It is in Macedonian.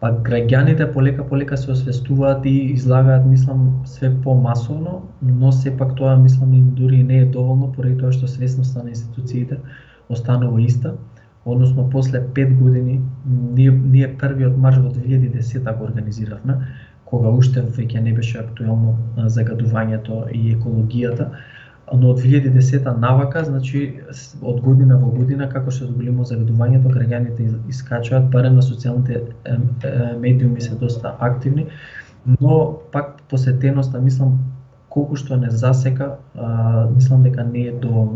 Па граѓаните полека полека се освестуваат и излагаат, мислам, све помасовно, но сепак тоа мислам и дури не е доволно поради тоа што свесноста на институциите останува иста. Односно после 5 години ние, ние првиот марш во 2010 го организиравме, кога уште веќе не беше актуелно загадувањето и екологијата но од 2010 навака, значи од година во година како што зголемо загадувањето, граѓаните искачуваат, барем на социјалните медиуми се доста активни, но пак посетеноста мислам колку што не засека, мислам дека не е доволно.